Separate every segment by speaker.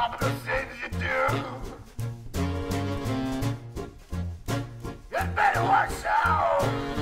Speaker 1: lot of things you do. You better watch out!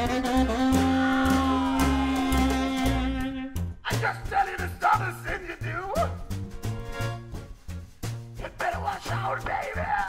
Speaker 1: I just tell you the not a sin you do. You better watch out, baby.